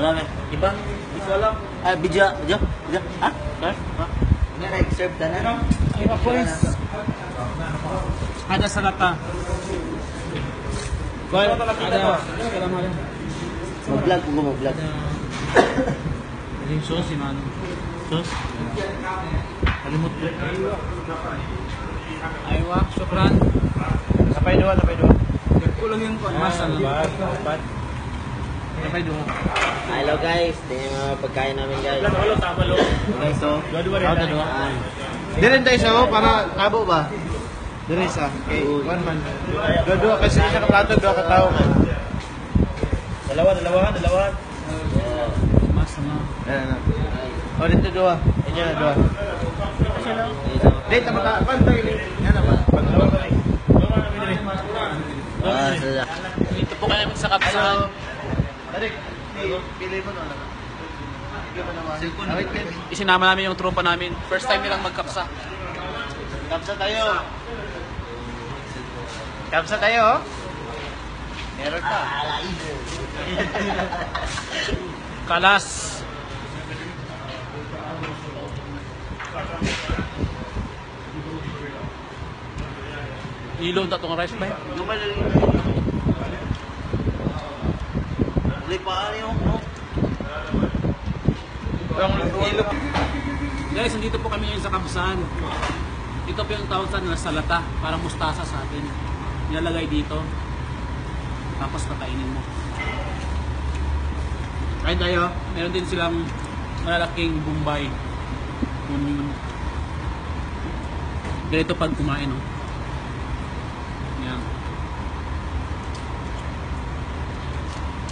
Marami. Iba? Hindi ko alam. Ah, bidya. Bidya? Bidya? Ha? Ha? Ha? Ano na, serve na na? Iba points. Ada sa lata. Boy, ada. Kalam ada. Mag-vlog ko mag-vlog. Yung sauce, si Mano. Sus? Kalimut ko. Aywa, syukran. Napay dua, napay dua. Kulang yung kon. Mas ano. Hello guys, tingnan yung mga pagkain namin guys. Walo, tabalo. Guys, so. Dua-dua rin. Ako dalawa. Diren tayo sa para abo ba? Dire sa. Okay, one man. Dua-dua kasi isa ka plato, dua ka tao. Dalawa, dalawa, dalawa. Mas ano. Ayan na. O dito dua. Inyo na dua. Dito tama ka. Pan tayo ni. Yan na ba? Sila. Dito po kayo sa kapsahan. Tarik. Pili mo na. Ikaw ba naman? Ah, wait, wait. Isinama namin yung tropa namin. First time nilang magkapsa. Kapsa tayo. Kapsa tayo. Meron pa. Kalas. Nilo na itong rice ba? Lipaan yung no? Ang ilo. Guys, nandito po kami ngayon sa Kamsan. Ito po yung tawag nila salata, parang mustasa sa atin. Nilalagay dito. Tapos kakainin mo. Kain tayo. Meron din silang malalaking Bombay. Yun. Ganito pag kumain, oh. Yan.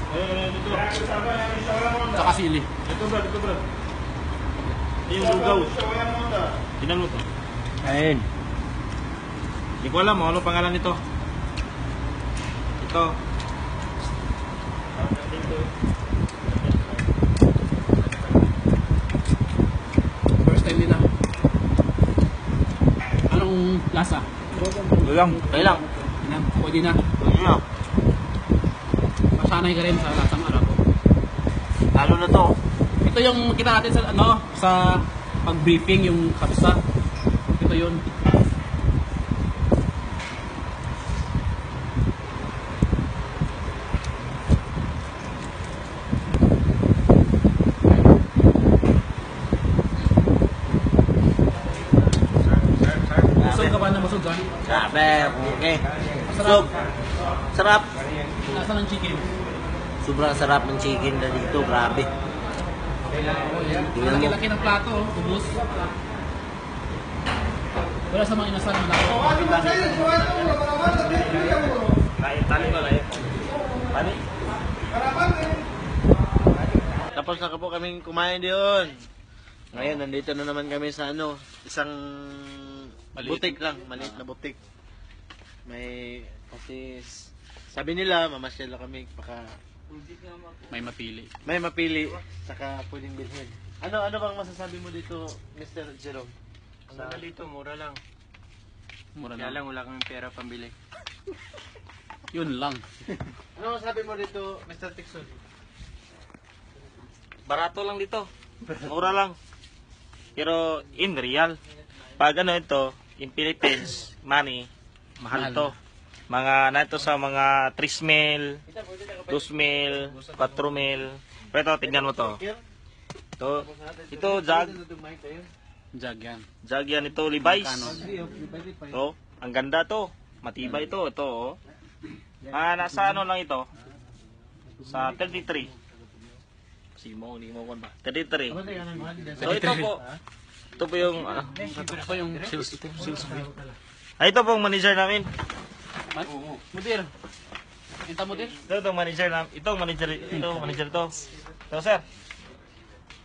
Eh, dito. Saka sili. Dito bro, dito bro. Yung lugaw. Tinan mo to. Ayun. Hindi ko alam kung ano pangalan nito. Ito. First time nila. Anong lasa? Lulang. Okay lang. Yan, pwede na. Ano? Masanay ka rin sa lasang Arab. Lalo na to. Ito yung kita natin sa ano sa pag-briefing yung kapsa. Ito yun. Busog ka ba na busog ka? Okay. Masarap. Sarap. Lasa ng chicken. Sobrang sarap ng chicken na dito, grabe. Mo. Laki-laki ng plato, oh, ubus. Wala sa mga inasal na dapat. Kain tali ba kayo? Tali? Tapos na po kaming kumain doon. Ngayon, nandito na naman kami sa ano, isang Maliit. butik lang, maliit na butik. May, kasi sabi nila, mamasyal kami, baka May mapili. may mapili, saka pwedeng bilhin. Ano ano bang masasabi mo dito, Mr. Jerome? Ang ganda dito, mura lang. Mura Kaya lang. lang wala kami pera pambili. Yun lang. Ano masasabi mo dito, Mr. Tixon? Barato lang dito. Mura lang. Pero in real, pag ano ito, in Philippines, money, mahal Mahal. to. Mga na ito sa mga 3 mil, 2 mil, 4 mil. Pero ito, tignan mo to. Ito, ito, jag, Jag yan. jag yan ito, Levi's. Ito, ang ganda to. Matibay to, ito, oh. Ah, nasa ano lang ito? Sa 33. Sige mo, hindi mo kon ba? 33. So ito po. Ito po yung ah, Ito yung sales ito. Sales ah, ito pong manager namin. Man? Mudir. Inta mudir? Ito itong manager namin. Ito manager, ito manager to. So sir.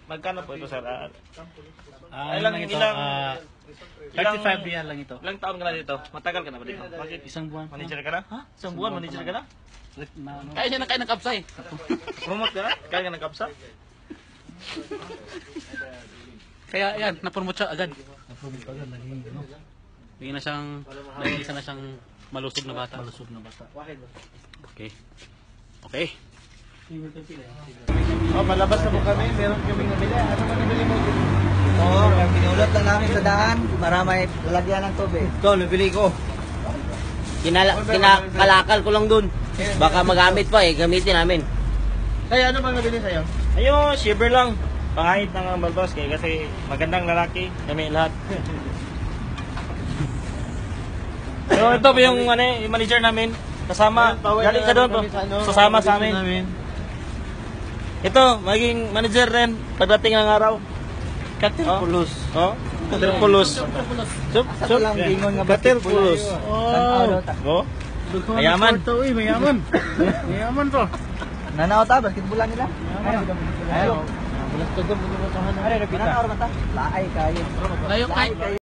Magkano po ito sir? Ah, Ah, ilang ito, ilang ah, ilang 35 real lang ito. Ilang taon ka na dito? Matagal ka na ba dito? Bakit? Isang buwan. Manager ka na? Ha? Isang buwan manager ka na? Na, ano? Kaya siya na kayo ng kapsay. Promote ka na? Kaya ka nagkapsa? Kaya yan, na-promote siya agad. Na-promote agad, naging ano. Bigyan na siyang, naging isa na siyang malusog na bata. Malusog na bata. Okay. Okay. Oh, palabas na po kami. Meron kaming nabili. Ano ba nabili mo? Oo, pinulot lang namin sa daan para may lalagyan ng tubig. Ito, nabili ko. Kinala, kinakalakal ko lang dun. Baka magamit pa eh, gamitin namin. Kaya ano bang nabili sa'yo? Ayun, shiver lang. Pangahit ng mga balbas kay kasi magandang lalaki kami lahat. so ito po yung ano, yung manager namin kasama. Galing ka doon po. Sasama sa amin. Ito, maging manager rin pagdating ng araw. Katerpulus. Oh, Katerpulus. Sup, sup. lang gingon nga Katerpulus. Oh. Oh. Mayaman. mayaman. mayaman to. Nanaw ta, basketball nila. Ayo. Bulas to doon. Ano, Pinanaw man ta. Laay kayo. Kayo, kayo.